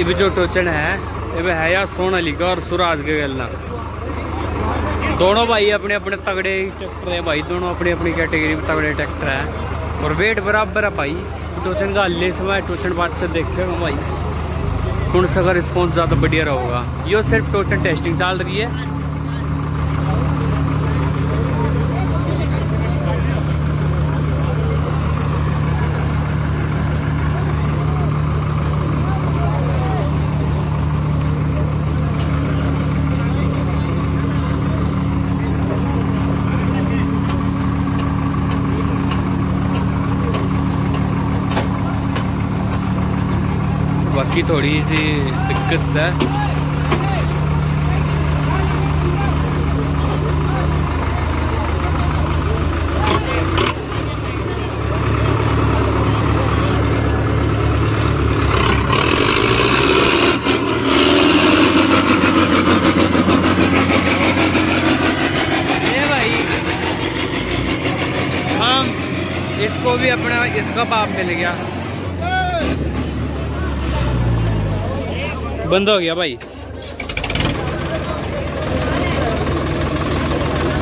इब जो टोचन है इब है यार सोनालिका और सुराज के गलना दोनों भाई अपने अपने तगड़े ट्रैक्टर है भाई, दोनों अपनी अपनी कैटेगरी में तगड़े ट्रैक्टर है। और वेट बराबर है भाई, टोचन का हल्ले समय टोचन बात से देखेगा भाई। कौन सा का रिस्पॉन्स ज़्यादा बढ़िया रहेगा ये सिर्फ़ टोचन टेस्टिंग चल रही है बाकी थोड़ी सी दिक्कत है इसको भी अपना इसका पाप मिल गया। बंद हो गया भाई।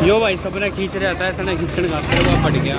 यो भाई सपना खींच रहा था, ऐसा ना खींचने का पट गया।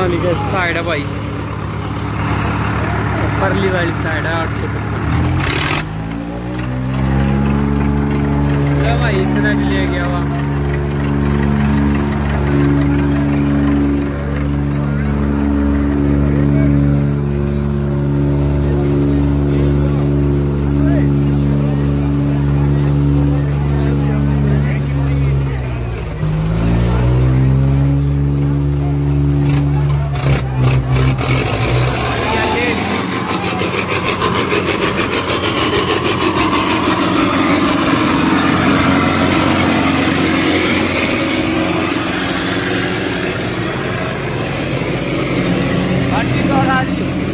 सोनाली के साइड है भाई। परली वाली साइड है, आठ सौ पचपन। भाई, इतना भी ले गया हुआ। Daddy.